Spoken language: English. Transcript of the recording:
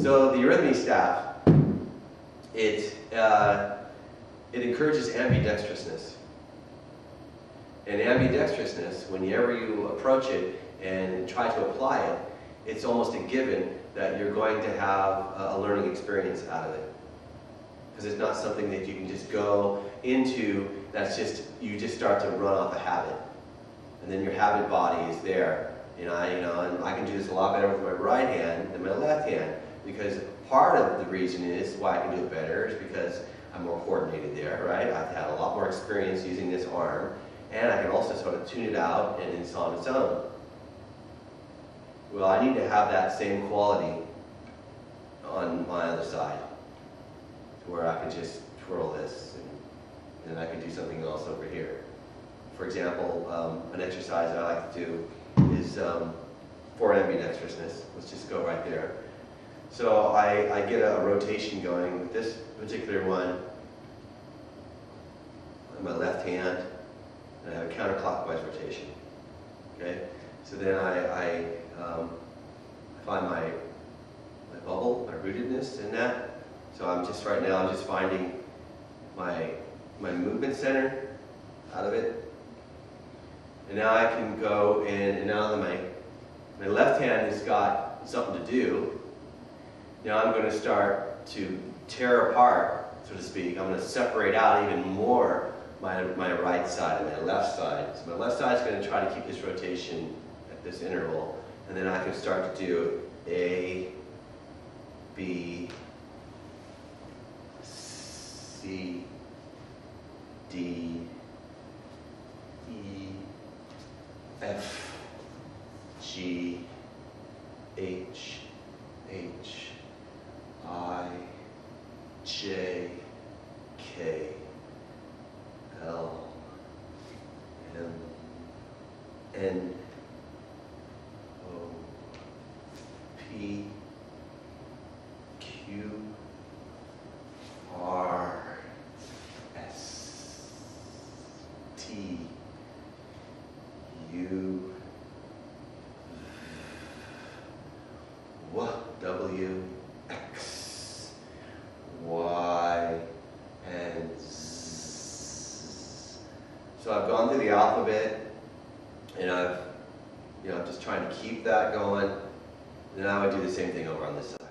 So the eurythmy staff, it, uh, it encourages ambidextrousness. And ambidextrousness, whenever you approach it and try to apply it, it's almost a given that you're going to have a learning experience out of it. Because it's not something that you can just go into that's just, you just start to run off a habit. And then your habit body is there. And I, you know, and I can do this a lot better with my right hand than my left hand. Because part of the reason is why I can do it better is because I'm more coordinated there, right? I've had a lot more experience using this arm. And I can also sort of tune it out and it's on its own. Well, I need to have that same quality on my other side, where I can just twirl this, and then I can do something else over here. For example, um, an exercise I like to do is um, for ambidextrousness. Let's just go right there. So I, I get a rotation going with this particular one on my left hand, and I have a counterclockwise rotation. Okay? So then I, I um, find my, my bubble, my rootedness in that. So I'm just right now, I'm just finding my, my movement center out of it. And now I can go in, and now that my, my left hand has got something to do, now I'm going to start to tear apart, so to speak. I'm going to separate out even more my, my right side and my left side. So my left side is going to try to keep this rotation at this interval. And then I can start to do A, B, C, D, E, F, G, H, H, N, P, Q, R, S, T, U, W, X, Y, and Z. So I've gone through the alphabet, and I've, you know, I'm just trying to keep that going. Then I would do the same thing over on this side.